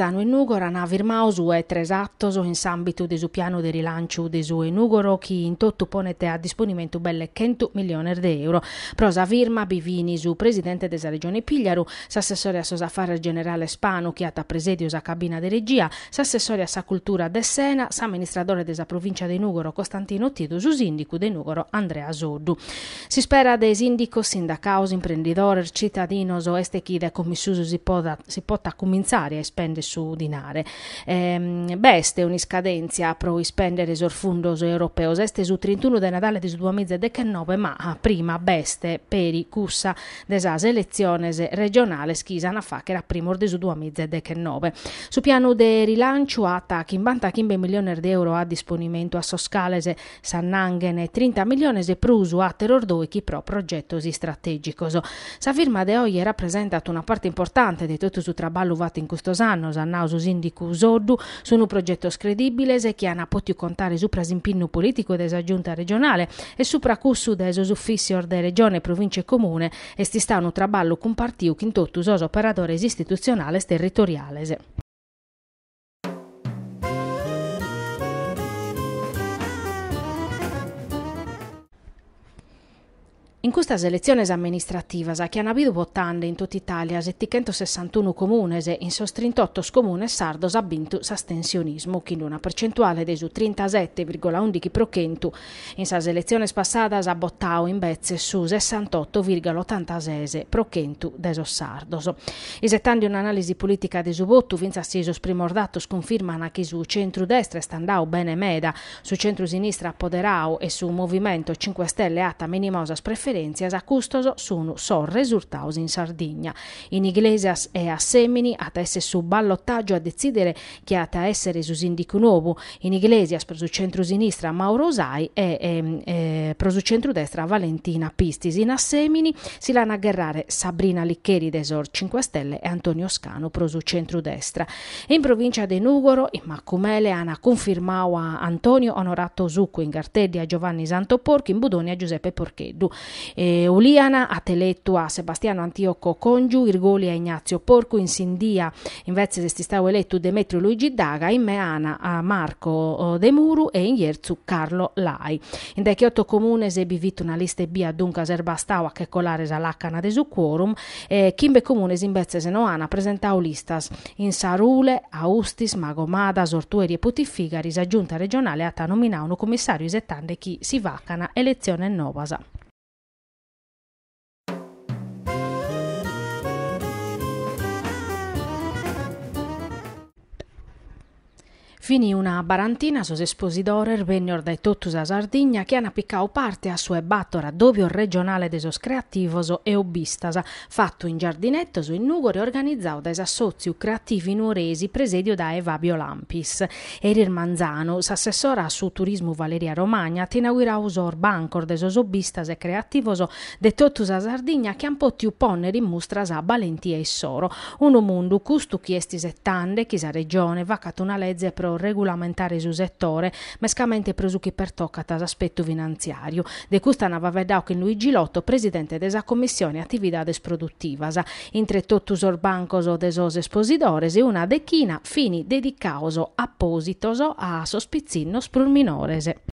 Questo manzano in Nugoro ha firmato su e tre attos in sambito del piano di rilancio del suo Nugoro che in tutto ponete a disponimento belle 100 milioni di euro. Prosa firma Bivini su presidente della regione Pigliaru, s'assessore a Sosaffare generale Spano che ha presedio sa cabina di regia, s'assessore a sa cultura de Sena, s'amministratore della provincia di Nugoro Costantino Tito, su sindico di Nugoro Andrea Soddu. Si spera dei sindaco, sindacaus, imprenditore, cittadinos o este chi de commissuso si si possa cominciare a spendere su dinare. Ehm, beste un'iscadenzia pro spendere sul fundos europeo, este su 31 de Natale di 2019, ma prima beste peri cussa desa elezioni regionali schisa na fa che era primo di 2019. Su piano de rilancio atta chimbanta chimbe milioni di euro a disponimento a Soscalese, Sannangene 30 milioni di prusu a terror chi pro progetto strategico. Sa firma de oggi rappresenta una parte importante di tutto su traballo fatto in questo anno, annauso sindicu Soddu, su un progetto credibile che hanno potuto contare su prasimpinno politico della giunta regionale e su pracussu des ufficio de regione, province e comune e sti sta un traballo compartiu in tutto os operadores istituzionales In questa elezioni amministrative che hanno avuto votando in tutta Italia 761 comuni e in sos 38 comuni sardos ha vinto s'astensionismo, quindi una percentuale su 37,11%. In sa elezioni passate ha votato invece su 68,86% deso sardos. Esettando un'analisi politica di voto, vinza sisos primordatos confermano che su centro-destra è standau bene meda, su centro-sinistra appoderau e su Movimento 5 Stelle atta minimosas preferenze preferenzias a custoso sono so resultados in Sardegna. In Iglesias e a Semini a essere su ballottaggio a decidere chi a essere su sindico nuovo. In Iglesias per su centro-sinistra Mauro Osai e, e, e per su centro-destra Valentina Pistis. In Assemini si lana a gherrare Sabrina Liccheri desor 5 Stelle e Antonio Scano per su centro-destra. In provincia di Nugoro, in Maccumele, hanno confermato a Antonio Onorato Zucco in Gartelli a Giovanni Santo Porco, in Budoni a Giuseppe Porcheddu. E Uliana a Teletto a Sebastiano Antioco Congiu, Irgoli a Ignazio Porco, in Sindia invece si stava eletto Demetrio Luigi Daga, in Meana a Marco De Muru e in Ierzu Carlo Lai. In dai otto comune se bivito una lista B a dunque serbastau a che colare salacana de su quorum e Kimbe comune invece se noana presentau listas in Sarule, Austis, Magomada, Sortueri e Putifigari, sa giunta regionale a nominare un commissario isettande chi si vacana elezione novasa. Finì una barantina sos esposidorer vennero dai tottus a Sardigna che hanno piccao parte a sue battora dovio regionale de sos creativos e obbistas, fatto in giardinetto su in Nugore organizzato dai assoziu creativi nuoresi presedio da Evabio Lampis. Erir Manzano, s'assessora su turismo Valeria Romagna, tenaurau usor bancor de sos obbistas e creativos de tottus a Sardigna che han potiu ponere in mustras a Balentia e Soro. Uno mundu custu chi estis ettande, chi sa regione, vacat una legge pro regolamentare su settore, mescamente presuchi per toccata aspetto finanziario. De custa nava vedao che Luigi Lotto, presidente della commissione attividades produttivas, intre tottus orbancos o desos esposidores e una decchina fini dedicaoso appositoso a sospizzinnos prulminores.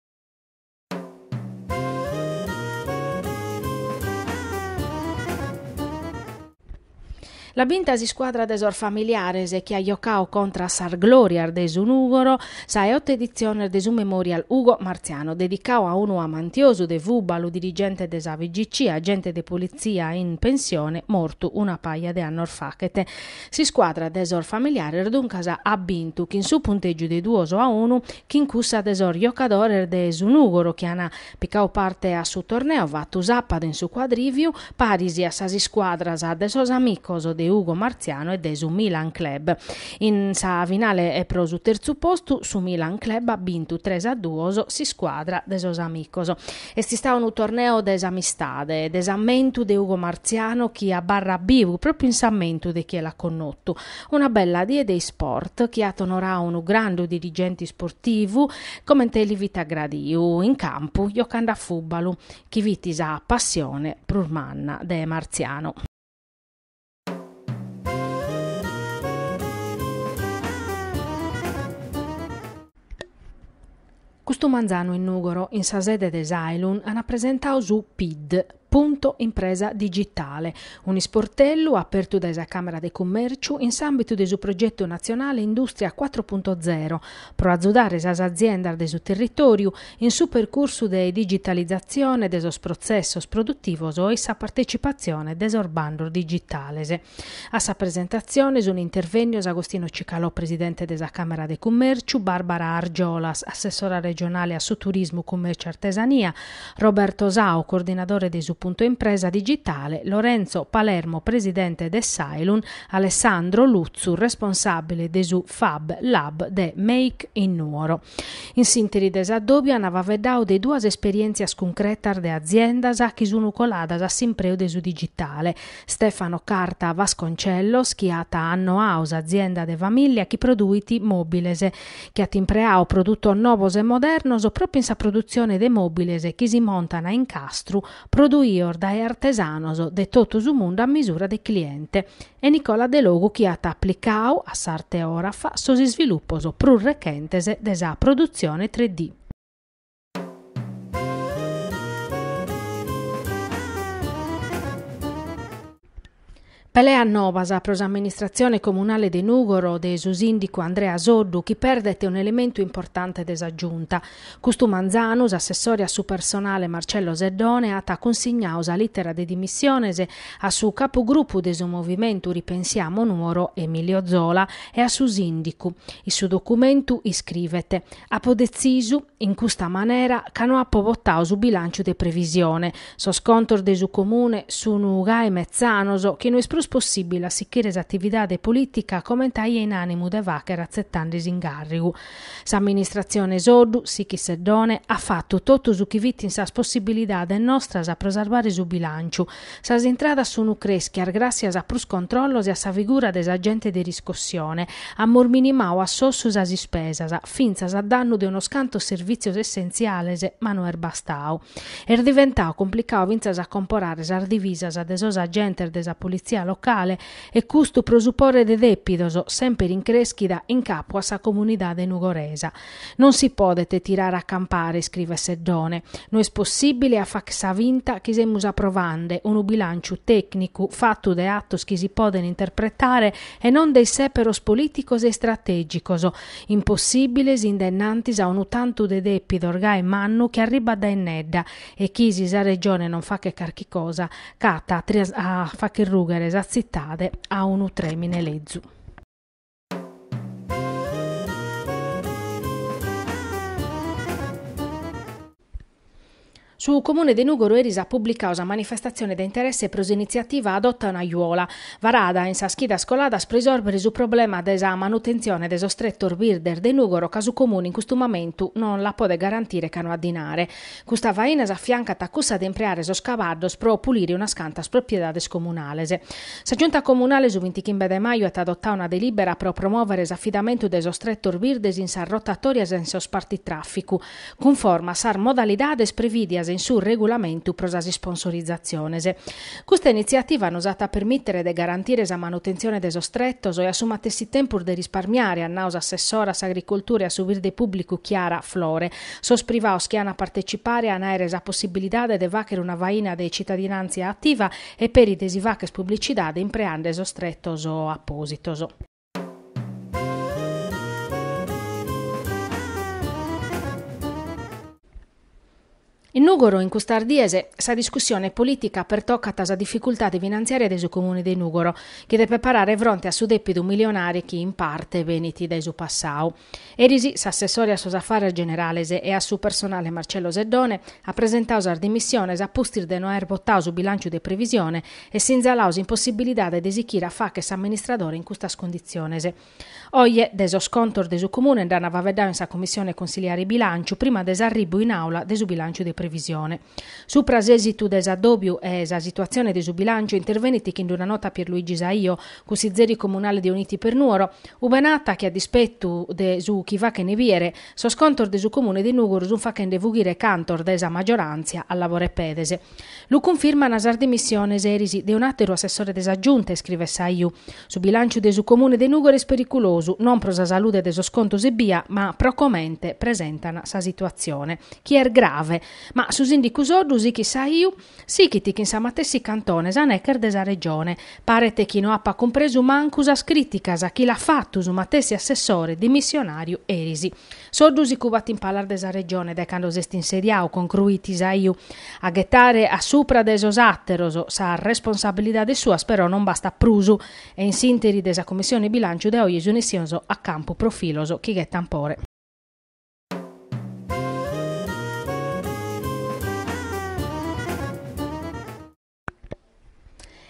La bintasi squadra desor familiares che ha giocato contro Sar Gloria de Sunugoro sa e otto edizione de su memorial Ugo Marziano dedicato a uno amantioso de Vubalo dirigente de VGC agente de polizia in pensione morto una paia de anno facete si squadra desor familiare dunque ha vinto che in su punteggio de duoso a uno che in cussa desor giocatore de Sunugoro che ha piccao parte a su torneo vatto zappa in su quadrivio parisi a sasi squadras a desos amicos de de Ugo Marziano e de su Milan Club. In sa finale è pro su terzo posto su Milan Club ha vinto 3 a 2 si squadra de sos amicos. E si sta un torneo des amistade, desammentu de Ugo Marziano chi a barra bivu proprio in sammento de chi l'ha connotto. Una bella die dei sport chi ha onorà un grande dirigente sportivo come te li vita gradiu in campo giocando a fubbalo chi vitisa passione prurmanna de Marziano. Questo manzano in Nugoro, in sa sede d'Esailun, hanno presentato su PID, Punto Impresa Digitale, un sportello aperto da esa Camera de Commercio in ambito del suo progetto nazionale Industria 4.0, pro azzudare esas aziende del suo territorio in su percorso di digitalizzazione del processo produttivo o essa partecipazione desorbando digitale. A sa presentazione sono interventi Agostino Cicalò, presidente della Camera de Commercio, Barbara Argiolas, assessora regionale a su turismo, commercio e artesania, Roberto Sao, coordinatore dei su Punto Impresa Digitale, Lorenzo Palermo, presidente de Sailun, Alessandro Luzzu, responsabile desu Fab Lab de Make in Nuoro. In sintesi des addobbio hanno vedao de due esperienze concrete de aziendas a chi sono coladas a simpreo desu digitale. Stefano Carta Vasconcello, schiata anno house azienda de famiglia chi produiti mobilese, che ha timpreao prodotto novos e modernos proprio in sa produzione de mobilese chi si montano in castru, produì prior dai artesanos de tutto il mondo a misura del cliente e Nicola De Logo chi ha applicato a sarte ora fa sosi svilupposo prurrechentese desa produzione 3D. Pelea Novasa, pros amministrazione comunale di Nugoro, de susindico Andrea Soddu, chi perdete un elemento importante desaggiunta. Custu Manzanus, assessore a su personale Marcello Zeddone, ata consegnaus a lettera di dimissione a su capogruppo de su movimento Ripensiamo Nuoro Emilio Zola e a su sindico. Il suo documento iscrivete. A decisu, in questa maniera, cano ha votato su bilancio de previsione. So scontor de su comune su Nugai Mezzanoso, che noi plus possibile assicchire attività de politica come taie in animo de vacher azzettandisi in garrigu. S'amministrazione Soddu, Sichi Seddone, ha fatto tutto su chi vitti in sas possibilità de nostras a preservare su bilancio. Sas entradas sono creschiar gracias a plus controllos e a sa figura des agente de riscossione, a mor minimao a sossus as ispesas, finzas a danno de uno scanto servizios essenziales, ma non er bastau. Er diventau complicau vinzas a comporare sar divisas a desos agentes desa polizia locale locale e custo presupporre de depidoso, sempre in creschida, in capo a sa comunidade nugoresa. Non si podete tirare a campare, scrive Seddone. Non è possibile a faxa vinta che semus approvande un bilancio tecnico fatto de attos che si poden interpretare e non dei seperos politicos e strategicos. Impossibile indennantis a un tanto de depido orgai mannu che arriva da Ennedda e chi si sa regione non fa che carchi cosa, cata a fa che rugare zittade a un utremine lezzu. Su Comune de Nugoro Eris ha pubblicato una manifestazione di interesse per l'iniziativa Adotta una Iuola, varada in sa schida scolada per risolvere il problema della manutenzione del stretto birder de Nugoro, caso comune in questo momento non la può garantire cano a dinare. Questa vaina affianca taccussa ad impreare so scavardos pro pulire una scanta propriedades comunales. Sa giunta comunale su 25 de maio ha adottato una delibera pro promuovere l'affidamento del stretto birdes in sa rotatoria senso sparti traffico, conforma sar modalidades previdias in sul regolamento prosasi sponsorizzazione. Questa iniziativa è usata per permettere di garantire la manutenzione del stretto e assumate tempo di risparmiare a nausa assessora agricoltura e a subir de pubblico chiara flore. Sosprivaos che hanno partecipare a naere la possibilità di vacere una vaina de cittadinanza attiva e per i desivaches pubblicità in preande strettos o appositos. In Nugoro, in Custardiese, sa discussione politica per toccata sa difficoltà di finanziaria dei comuni di Nugoro, che deve preparare fronte a su deppido milionari che in parte veniti dai su passau. Erisi, s'assessore a sos affari generales e a su personale Marcello Zeddone, ha presentato la dimissione a pustir de no aver votato su bilancio di previsione e si inzalaus impossibilità di esichire a faches amministratore in questa condizione. Oie, deso scontor de su comune andranno a vedere in sa commissione consigliare bilancio prima desarribo in aula de su bilancio di previsione. Su prasesitu desadobiu e esa situazione de su bilancio interveniti che in una nota Pierluigi Saio, cusizzeri comunale di Uniti per Nuoro, ubenata che a dispetto de su chi va che ne viere, so scontor de su comune di Nugoro su fa che ne vugire cantor desa maggioranza al lavoro pedese. Lu conferma nasar dimissione erisi de un altro assessore desaggiunte, scrive Saiu. Su bilancio de su comune di Nugoro è pericoloso, non pro sa salute de so sconto se bia, ma procomente presentano sa situazione. Chi è grave, ma su sindicus odus chi Saiu, sì chi ti che in samatessi cantone sa necker desa regione. Parete chi no appa compreso mancus as criticas a chi l'ha fatto su matessi assessore dimissionario erisi. Soddusi cubati in palar desa regione decando sesti insediau concruiti Saiu a gettare a supra desos atteros sa responsabilità de sua, però non basta prusu e in sinteri desa commissione bilancio de oggi unisionso a campo profiloso chi getta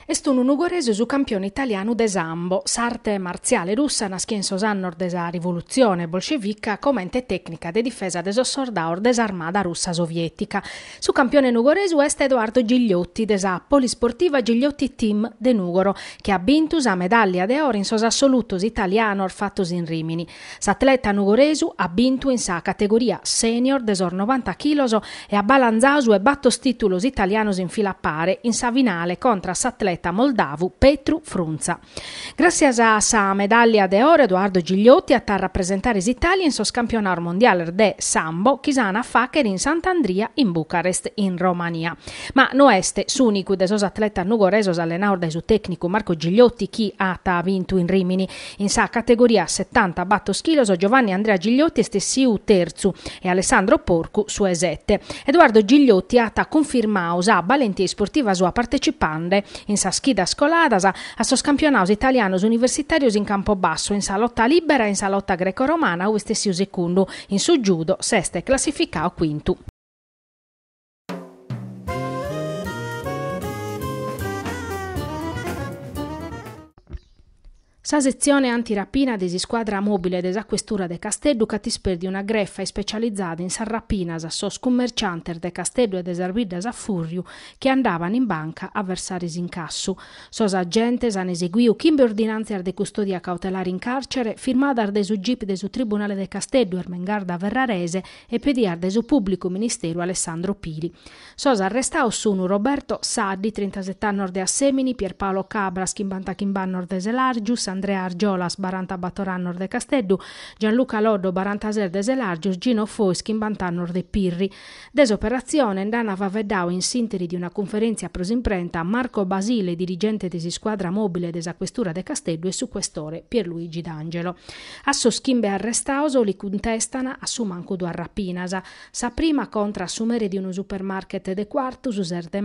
Est un ugorese su campione italiano de sambo, sarte marziale russa naschien sosannor desa rivoluzione bolscevica commente tecnica de difesa de sossordaur desarmada russa sovietica. Su campione nugoresu est Edoardo Gigliotti desa polisportiva Gigliotti Team de Nugoro, che ha vinto a medaglia de oro in sos assolutos italiano fattos in Rimini. S'atleta nugoresu ha vinto in sa categoria senior desor 90 kg e ha balanzato e battos titulos italianos in fila pare in sa finale contra s'atleta atleta moldavu Petru Frunza. Grazie a sa medaglia de oro Edoardo Gigliotti a rappresentare l'Italia in sos campionato mondiale de Sambo Chisana Facher in Sant'Andria in Bucarest in Romania. Ma no este s'unico de sos atleta nugoresos allenato da su tecnico Marco Gigliotti chi ha vinto in Rimini in sa categoria 70 batto schiloso Giovanni Andrea Gigliotti e stessiu terzo e Alessandro Porcu su esette. Edoardo Gigliotti ha confermato a Valentia sportiva sua partecipante in sa schida scoladas a sos campionatos italianos universitarios in campo basso, in sa lotta libera e in sa lotta greco-romana, o stessiu secondo, in su judo, seste classificao quinto. Sa sezione antirapina desi squadra mobile desa questura de Casteddu catisperdi una greffa specializzata in sarrapinas a sos commercianter de Casteddu e de Sarbidas a Furriu che andavano in banca a versare in casso. Sos agentes han eseguiu chimbe ordinanze de custodia cautelare in carcere firmata de su GIP de su Tribunale de Casteddu Ermengarda Verrarese e pediar de su pubblico ministero Alessandro Pili. Sos arrestau sono Roberto Saddi, 37 anni de Assemini, Pierpaolo Cabra, Schimbanta Chimban de Selargius, Andrea Argiolas, Baranta Batoran de Casteddu, Gianluca Loddo, Barantaser de Selargius, Gino Foischi, Bantan de Pirri. Desoperazione Ndana vavedau in sintesi di una conferenza prosimprenta Marco Basile, dirigente desi squadra mobile desa questura de Casteddu e su questore Pierluigi D'Angelo. Asso schimbe arrestauso li contestana assumanco du arrapinasa. Sa prima contra assumere di uno supermarket de quartus user de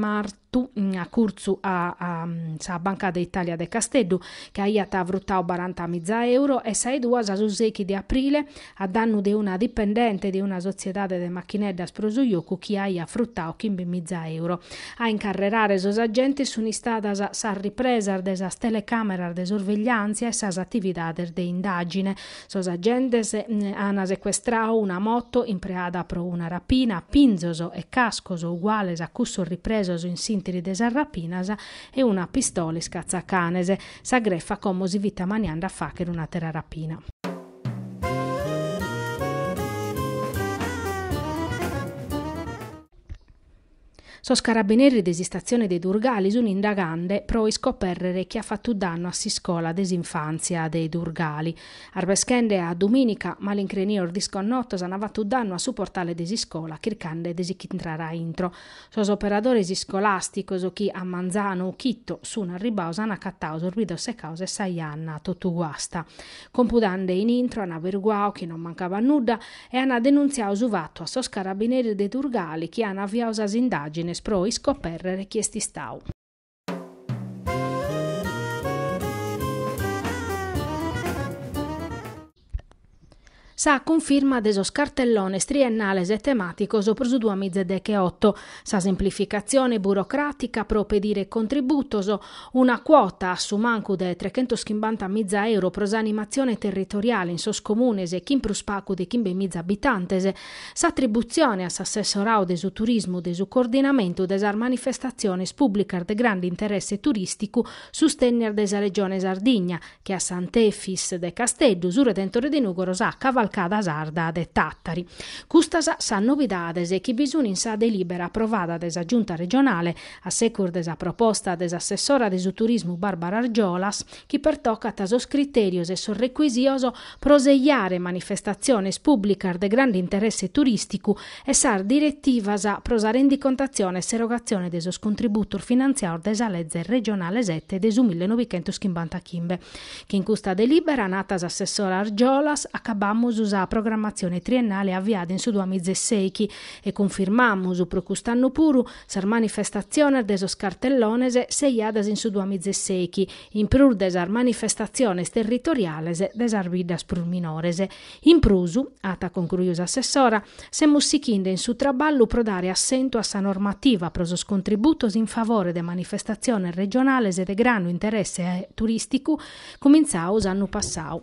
martu a curzu a, a, a, a Banca d'Italia de Casteddu che aiata fruttau 40.000 euro e sai due a susechi di aprile a danno di una dipendente di una società de macchineddas prosuiucu chi aia fruttau 15.000 euro. A incarrerare sos agenti sunistadas sa ripresa de sas telecamera de sorveglianza e sas attivitades de indagine. Sos agentes hanno sequestrau una moto impreada pro una rapina, pinzoso e cascoso uguales a cusso ripresoso in sintiri de rapinas e una pistola scazzacanese. Sa greffa come si vita manianda a facere una terra rapina. Sos carabinieri desistazione dei Durgali sono indagande pro scoperrere chi ha fatto danno a si scola desinfanzia dei Durgali. Arbeschende a domenica malincrenior disconnottos hanno fatto danno a su portale desi scola chircande desi chi entrarà intro. Sos operatori scolasticos o chi a Manzano o Chitto su una ribausa hanno accattato sorbido se cause saianna totu guasta. Compudande in intro hanno averguao che non mancava nulla e hanno denunziato su fatto a sos carabinieri dei Durgali che hanno avviato as indagini pro i scoperre chiesti stau. Sa conferma desos cartellones triennales e tematicos pro su 2018, sa semplificazione burocratica pro pedire contributos, una quota su manco de 350 mizza euro pro animazione territoriale in sos comunes e kim prus pacu de kim mizza abitantes, sa attribuzione a s'assessorau de su turismo de su coordinamento des manifestazioni pubblicas de grande interesse turistico sustenere desa regione Sardigna, che a Sant'Efis de Casteddu, su Redentore di Nugoros a cavalcada sarda de Tattari. Custas sa novidades e chi bisogna in sa delibera approvata desa giunta regionale a secur desa proposta desa de su turismo Barbara Argiolas, chi pertocca tasos criterios e sos requisioso proseiare manifestazioni pubblicas de grande interesse turistico e sar direttivas a prosa rendicontazione e erogazione de sos contributur finanziario desa legge regionale 7 de su 1950 chimbe, che in custa delibera natas assessora Argiolas acabammus usa programmazione triennale avviata in su 2016 e confermammus pro quest'anno puru sar manifestazione de sos cartellonese seiadas in su 2016 in prur de sar manifestaciones territoriales de sar vidas prur minorese. In prusu, ata concluius assessora, semmus sichinde in su traballu pro dare assento a sa normativa pro sos contributos in favore de manifestazione regionales e de grano interesse turistico cominzaus anno passau.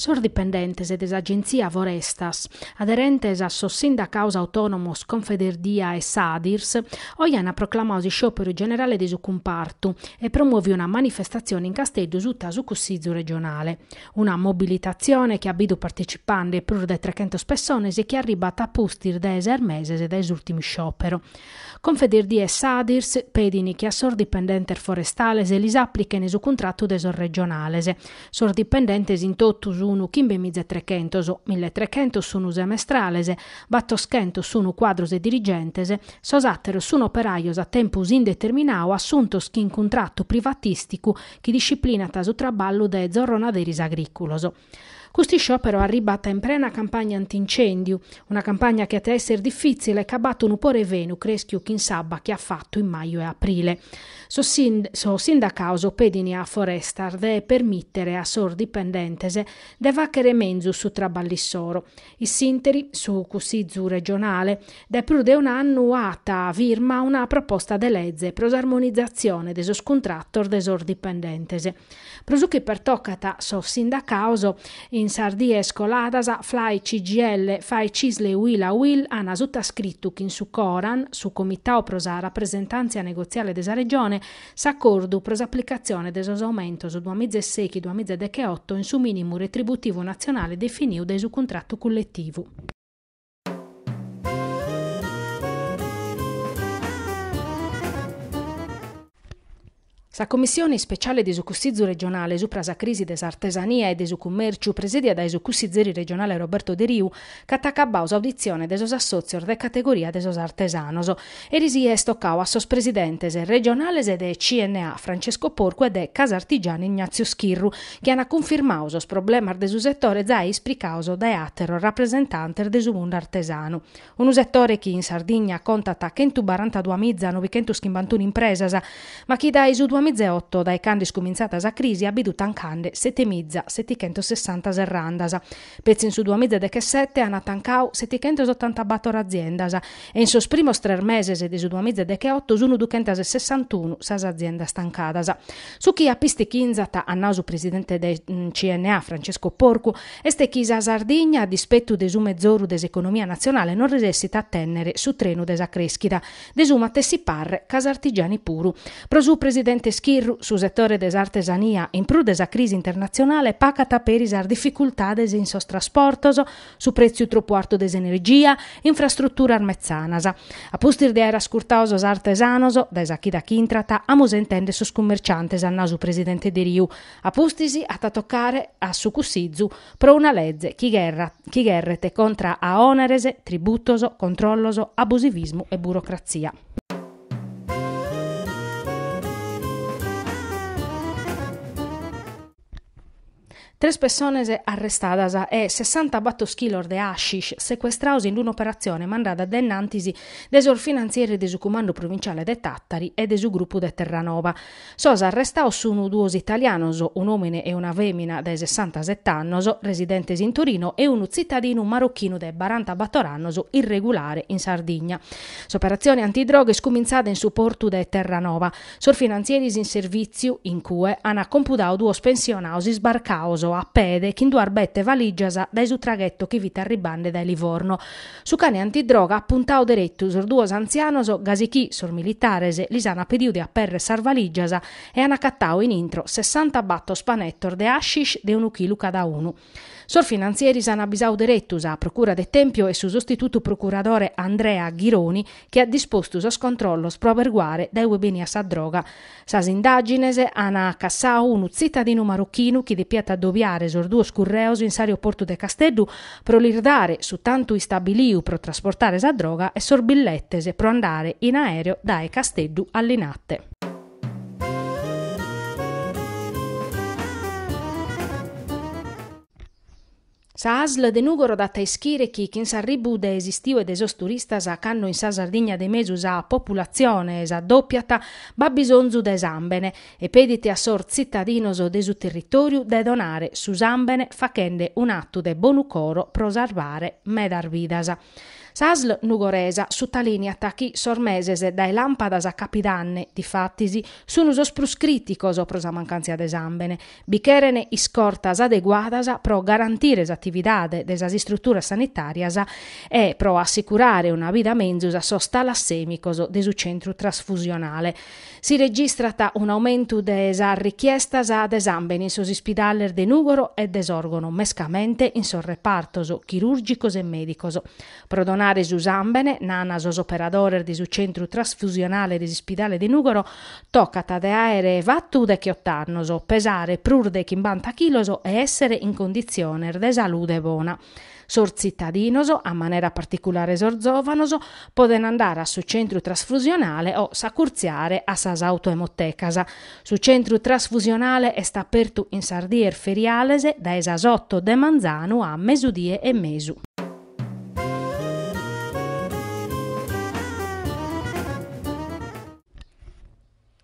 Sordipendentes des agenzia Vorestas, aderentes a Sossinda Causa Autonomos Confederdia e Sadirs, oiana proclamosi sciopero generale di su comparto e promuove una manifestazione in Casteddu su Cussizzo regionale. Una mobilitazione che ha bidu partecipando per de 300 persone e che arriva a pustir des mesi des ultimi sciopero. Confederdia e Sadirs pedini che a sordipendenter forestales e lis applichene su contratto desor regionales. Sordipendentes in totus unu chimbe mize trecentos, mille trecentos sunu semestrales, battoschentos sunu quadros e dirigentes, sosatteros sunu operaios a tempus indeterminau assuntos chi in contratto privatisticu chi disciplinata su traballo de zorronaderis agriculos. Questo sciopero arribata in plena campagna antincendio, una campagna che a essere difficile che ha batto un po' venu creschio in sabba che ha fatto in maio e aprile. So, sind- so sindacauso pedini a forestar de permittere a sor dipendentese de vachere menzu su traballissoro. I sinteri su cusizu regionale de più de un anno ata virma una proposta de legge pro armonizzazione de so scontrattor de sor dipendentese. Prosuchi per toccata so sindacauso in Sardie scoladasa flai CGL fai Cisle Willa Will ana sutta scritto che in su Coran, su comitao prosa rappresentanza negoziale desa regione, s'accordu pros applicazione desos aumento su 2016-2018 in su minimo retributivo nazionale definiu de su contratto collettivo. La Commissione speciale di Sucussizzu regionale su prasa crisi des artesania e su commerciu presidia da Sucussizzeri regionale Roberto De Riu, catacabbaus audizione desos assozios de categoria desos artesanos e risi è stoccau a sos presidentes regionales e de CNA Francesco Porco e de Casartigiani Ignazio Schirru, che hanno confermato os problemas de su settore già esplicato da atero rappresentante de su mondo artesano. Un settore che in Sardegna conta 142 mizza 951 impresas, ma chi dai su 2000 2008 dai candi scominciata a crisi ha biduto ancande 7.760 760 serrandas. Pezzi in su 2017 hanno tancau 780 battor aziendas e in sos primos tre mesi di su 2018 sono 261 sas aziende stancadas. Su chi ha pisti chinzata a naso presidente del mm, CNA Francesco Porcu, este chisa Sardegna a dispetto de su mezzoru economia nazionale non resessita a tenere su treno desa creschida, desuma tessi parre casartigiani puru. Prosu presidente schirru su settore des artesania in pru desa crisi internazionale pacata per isar difficultades in sos su prezio troppo alto des energia, infrastruttura armezzanas. A pustir de era scurtaos os artesanos, des chi da chintrata, amos intende sos commerciantes al naso presidente de Riu, a pustisi a toccare a su cussizzu pro una legge chi guerra, chi guerrete contra a onerese, tributoso, controlloso, abusivismo e burocrazia. Tres persone arrestate e 60 battos kg de hashish sequestrados in un'operazione mandata da Nantisi desor finanzieri del comando provinciale de Tattari e del gruppo de Terranova. Sono arrestati sono due italiani, un uomo e una femmina dei 67 anni, residenti in Torino, e un cittadino marocchino de 40 anni, irregolare in Sardegna. L'operazione antidroghe scominciata in supporto de Terranova. Sor finanzieri in servizio in cui hanno computato due pensionati a pede che arbette valigias dai su traghetto che vita arribande dai Livorno. Su cane antidroga appuntao diretto sur due anzianos gasichi sur militares li sana pediu di apperre sar valigias e hanno cattao in intro 60 batto spanettor de hashish de un chilo cada uno. Sor finanzieri san abisau direttus a Procura de Tempio e su sostituto procuratore Andrea Ghironi che ha disposto sos controllos pro averguare dai webenias a droga. Sas indagines hanno cassau un cittadino marocchino che depiata doviare sor due scurreos in sario porto de Castellu pro lirdare su tanto istabiliu pro trasportare sa droga e sor billettese pro andare in aereo da Castellu all'Inatte. Sa asl de Nugoro data ischire chi in s'arribu de esistiu e de sos turistas a canno in sa Sardigna de mesus a popolazione sa doppiata ba bisonzu de sambene e pedite a sor cittadinos de su territoriu de donare su sambene facende un atto de bonucoro pro salvare medar vidasa. Sasl nugoresa, su talini attacchi sormesese dai lampadas a capidanne, di fattisi, sono sos prus criticos prosa mancanza de sambene, bicherene iscortas adeguadas pro garantire attividade de sas strutturas sanitarias e pro assicurare una vita menzus a sos talassemicos de su centro trasfusionale. Si registrata un aumento de sa richiestas ad esambeni in sos ispidaller de Nugoro e desorgono mescamente in sos repartos chirurgicos e medicos. Pro donare su sambene, nana sos operadores di su centro trasfusionale di Spidale di Nugoro, toccata de aere vattu de chiottannoso, pesare prur de chimbanta chiloso e essere in condizione de salute bona. Sor cittadinoso, a maniera particolare sorzovanoso, poden andare a su centro trasfusionale o s'accurziare a sas autoemottecasa. Su centro trasfusionale è sta aperto in sardier ferialese da esas 8 de manzano a mesudie e mesu.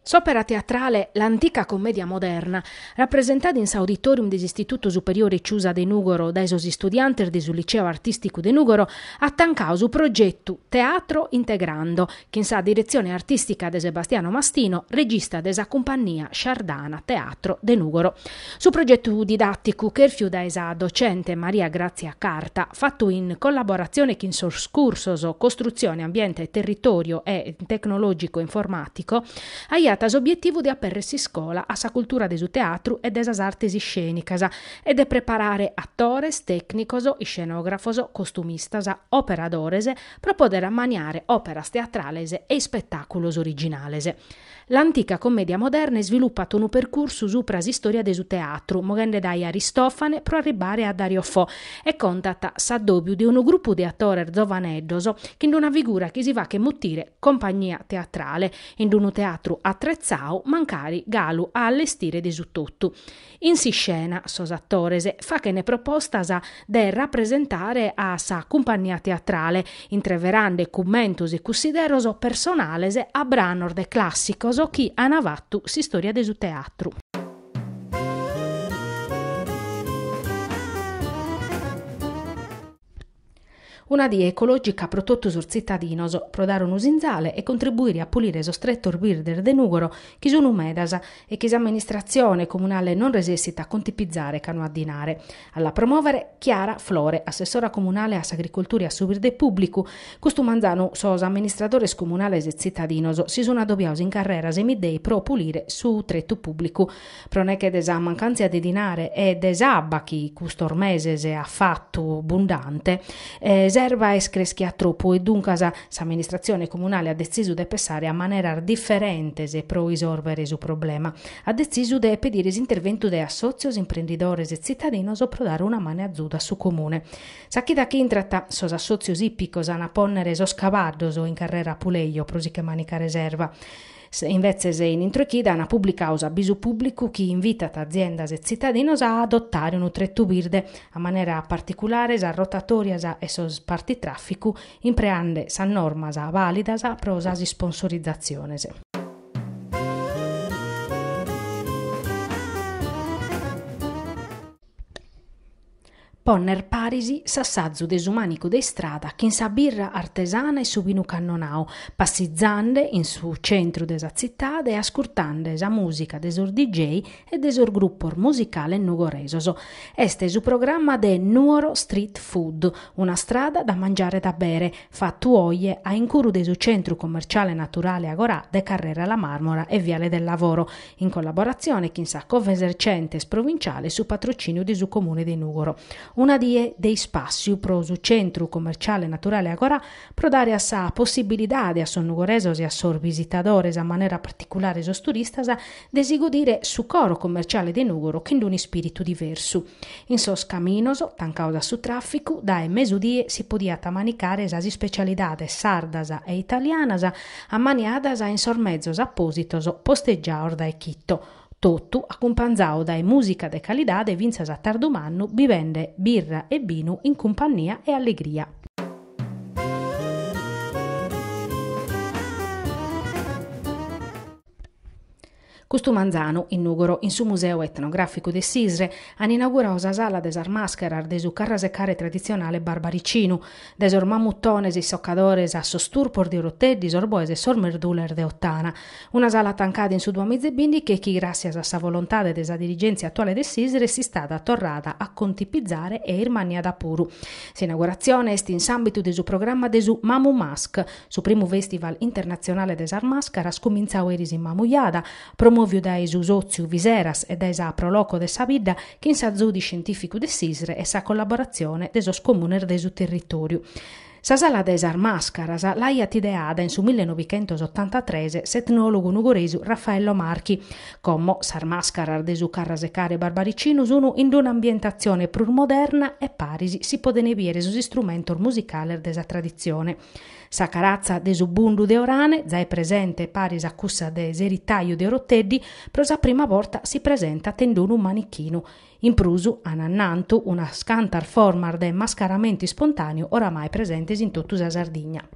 S'opera teatrale L'antica commedia moderna, rappresentata in Auditorium dell'Istituto Superiore Ciusa de Nugoro da esos studianti del Liceo Artistico de Nugoro, attancò su progetto Teatro Integrando, che in sa direzione artistica de Sebastiano Mastino, regista desa compagnia Sciardana Teatro de Nugoro. Su progetto didattico che rifiu da esa docente Maria Grazia Carta, fatto in collaborazione con Sorscursos Costruzione, Ambiente e Territorio e Tecnologico Informatico, ha tas obiettivo di apperresi scola a sa cultura desu teatru e desas artes scenicas e de preparare attores, tecnicos, scenografos, costumistas, operadores pro poder maniare operas teatrales e spettaculos originales. L'antica commedia moderna è sviluppata un percorso su pras storia desu teatru, mogende dai Aristofane pro arrivare a Dario Fo e contata s'addobbio di un gruppo di attori giovaneddos che in una figura che si va che muttire compagnia teatrale, in un teatro attrezzao mancari galu a allestire desu tutto. In si scena, sos attores, fa che ne propostas de rappresentare a sa compagnia teatrale, intreverande commentos e consideros personales a branor de classicos so chi hanno fatto si storia del teatro. Una die ecologica prodotto sur cittadinos, pro dare un'usinzale e contribuire a pulire so stretto birder de Nugoro chi sono umedasa e chi amministrazione comunale non resessita contipizzare cano a dinare. Alla promuovere Chiara Flore, assessora comunale a agricoltura e a subirde pubblico, questo manzano sos amministratores comunales e cittadinos si sono addobbiaus in carrera semidei pro pulire su tretto pubblico. Pro ne che desa mancanza di dinare e desabba chi custor mese se ha fatto abbondante, eh, serva es creschia troppo e dunque l'amministrazione comunale ha deciso di pensare a maniera differente se pro risolvere il problema. Ha deciso di pedire l'intervento di associos, imprenditori e cittadini per dare una mano azzurra su comune. Sa chi da chi intratta sos associos ippicos a ponnere sos cavardos o in carrera puleio, prosi che manica reserva. Invece se in introchida una pubblica usa bisu pubblico che invita aziende e cittadini a adottare un tretto birde a maniera particolare a rotatoria e sos parti traffico impreande san normas validas pro sas sponsorizzazione. Ponner Parisi sassazzu desumanico de strada chin sa birra artesana e su vinu cannonau, passizzande in su centru desa cittade e ascurtande sa musica desor DJ e desor gruppo musicale nugoresoso. Este su programma de Nuoro Street Food, una strada da mangiare da bere, fattu oie a incuru de su centro commerciale naturale Agorà de Carrera la Marmora e Viale del Lavoro, in collaborazione chin sa Covesercentes provinciale su patrocinio di su comune di Nugoro una die dei spazi pro su centro commerciale naturale Agora pro dare a sa possibilità a sonnugoresos e a sor visitadores a maniera particolare sos turistas desigodire su coro commerciale de Nugoro che un spirito diverso. In sos caminoso, tan causa su traffico, da mesudie si podia manicare sas specialidades sardas e italianas a maniadas in sormezzos appositos posteggiaor da Echitto Tottu, accumpanzao dai musica de calidade vinzas a tardumannu, bivende birra e vino in compagnia e allegria. Custu Manzano, in su Museo Etnografico de Sisre, han inaugurato la sala des armascarar de su carrasecare tradizionale barbaricinu, des or mamuttones e soccadores a sosturpor di rotteddi, sorboes e sormerduler de ottana. Una sala tancata in su due mezze bindi che chi grazie a sa volontà de desa dirigenza attuale de Sisre si stata torrata a contipizzare e irmania da puru. S'inaugurazione est in sambito de su programma de su Mamu Mask, su primo festival internazionale des armascaras cominciao eris in Mamujada, promu promoviu da su soziu Viseras e da sa proloco de sa che in sa zudi scientifico de Sisre e sa collaborazione de sos comuner de su territoriu. Sa sala des armàscaras l'aiat ideada in su 1983 s'etnologu nugoresu Raffaello Marchi, como s'armàscaras de su carrasecare barbaricinus unu in un'ambientazione prur moderna e parisi si podene viere sus istrumentos musicales de sa tradizione. Sa carazza de su bundu de orane, è presente paris a cussa de seritaio de roteddi, pro sa prima volta si presenta tendunu un manichino. In prusu, anannantu, una scantar formar de mascaramenti spontaneo oramai presentes in tutta la Sardigna.